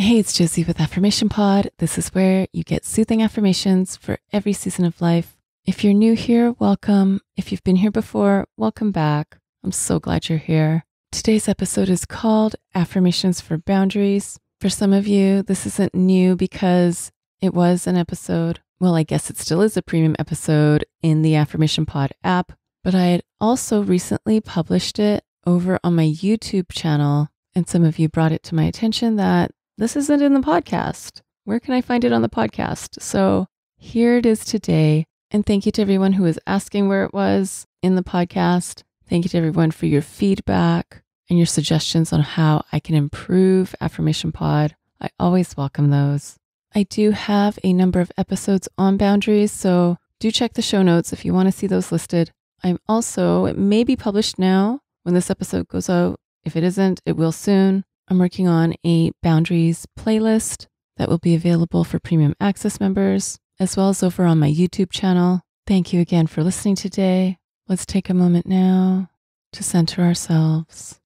Hey, it's Josie with Affirmation Pod. This is where you get soothing affirmations for every season of life. If you're new here, welcome. If you've been here before, welcome back. I'm so glad you're here. Today's episode is called Affirmations for Boundaries. For some of you, this isn't new because it was an episode. Well, I guess it still is a premium episode in the Affirmation Pod app, but I had also recently published it over on my YouTube channel. And some of you brought it to my attention that this isn't in the podcast. Where can I find it on the podcast? So here it is today. And thank you to everyone who was asking where it was in the podcast. Thank you to everyone for your feedback and your suggestions on how I can improve Affirmation Pod. I always welcome those. I do have a number of episodes on boundaries, so do check the show notes if you want to see those listed. I'm also, it may be published now when this episode goes out. If it isn't, it will soon. I'm working on a boundaries playlist that will be available for premium access members, as well as over on my YouTube channel. Thank you again for listening today. Let's take a moment now to center ourselves.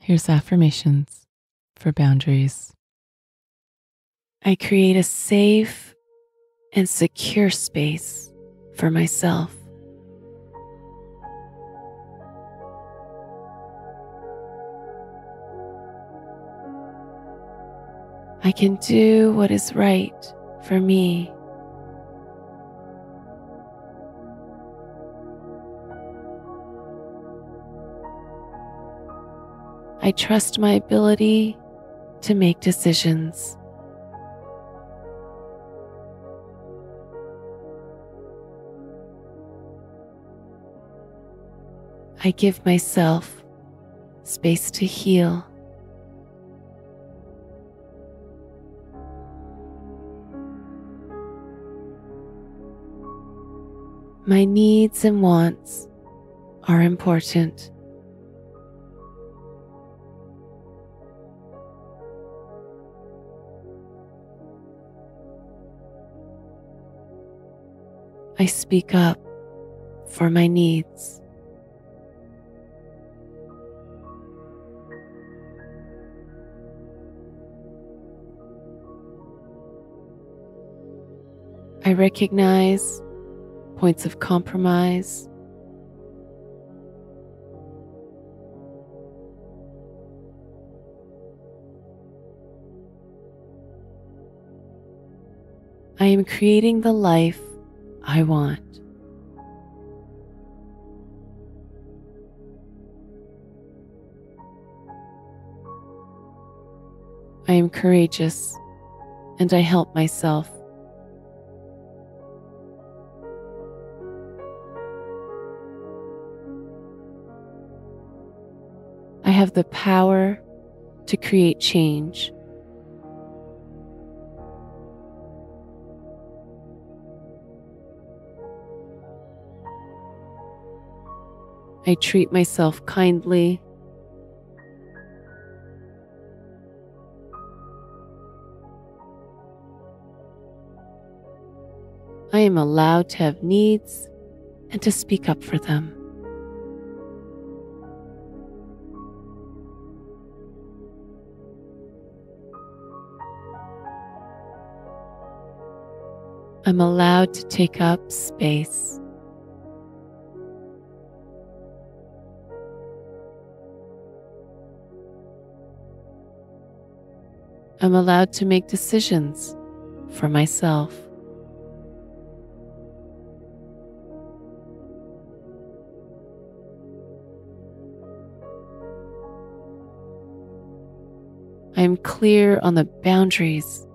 Here's affirmations for boundaries. I create a safe and secure space for myself. I can do what is right for me. I trust my ability to make decisions. I give myself space to heal. My needs and wants are important. I speak up for my needs. I recognize points of compromise. I am creating the life I want. I am courageous and I help myself. I have the power to create change. I treat myself kindly. I am allowed to have needs and to speak up for them. I'm allowed to take up space. I'm allowed to make decisions for myself. I am clear on the boundaries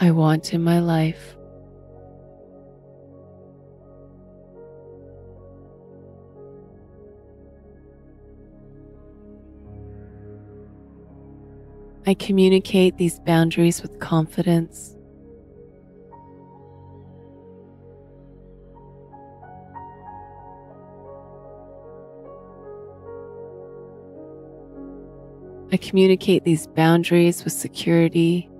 I want in my life. I communicate these boundaries with confidence. I communicate these boundaries with security.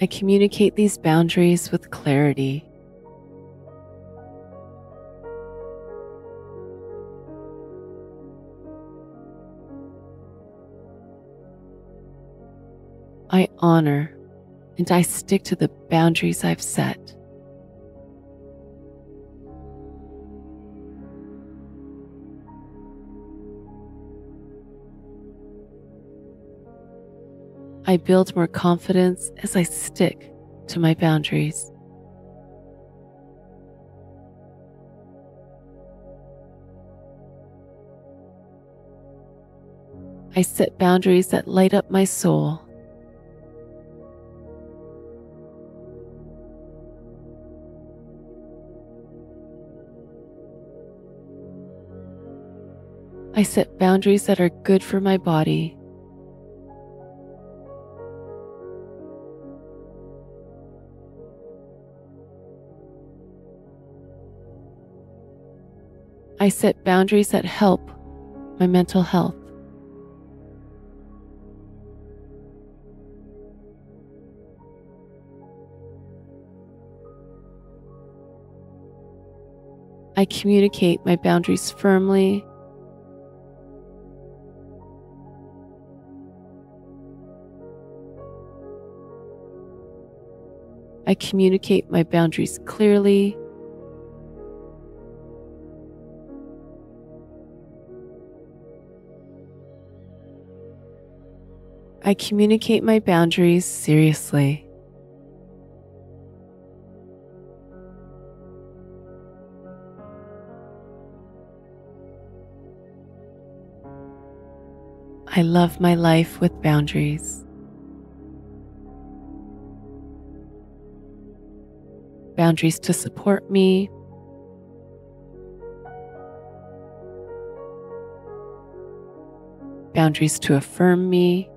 I communicate these boundaries with clarity. I honor and I stick to the boundaries I've set. I build more confidence as I stick to my boundaries. I set boundaries that light up my soul. I set boundaries that are good for my body. I set boundaries that help my mental health. I communicate my boundaries firmly. I communicate my boundaries clearly. I communicate my boundaries seriously. I love my life with boundaries. Boundaries to support me. Boundaries to affirm me.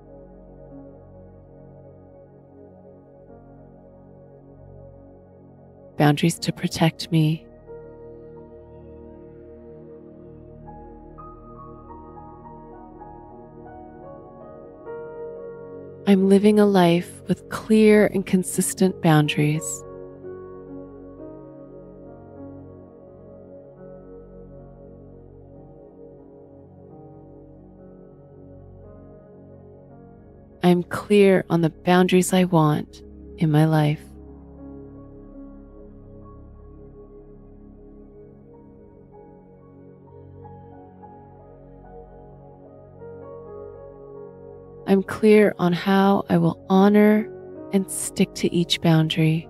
Boundaries to protect me. I'm living a life with clear and consistent boundaries. I'm clear on the boundaries I want in my life. I'm clear on how I will honor and stick to each boundary.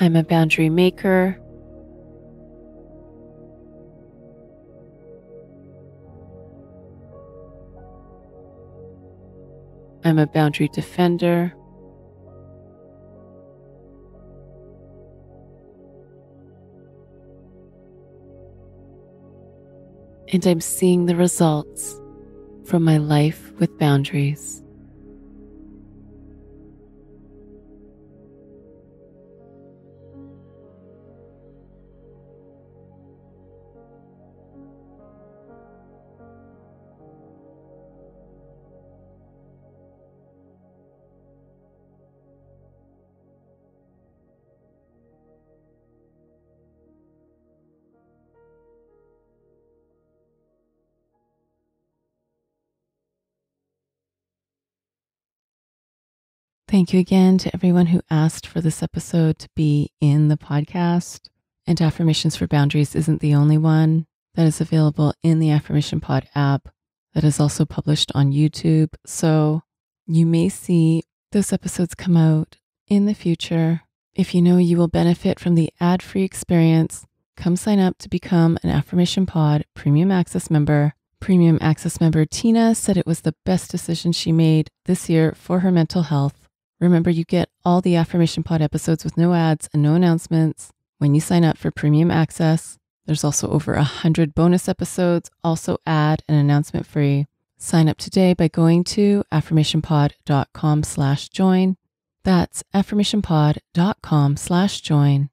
I'm a boundary maker. I'm a boundary defender. and I'm seeing the results from my life with boundaries. Thank you again to everyone who asked for this episode to be in the podcast. And Affirmations for Boundaries isn't the only one that is available in the Affirmation Pod app that is also published on YouTube. So you may see those episodes come out in the future. If you know you will benefit from the ad free experience, come sign up to become an Affirmation Pod Premium Access member. Premium Access member Tina said it was the best decision she made this year for her mental health. Remember, you get all the Affirmation Pod episodes with no ads and no announcements when you sign up for premium access. There's also over a hundred bonus episodes, also ad and announcement free. Sign up today by going to affirmationpod.com slash join. That's affirmationpod.com slash join.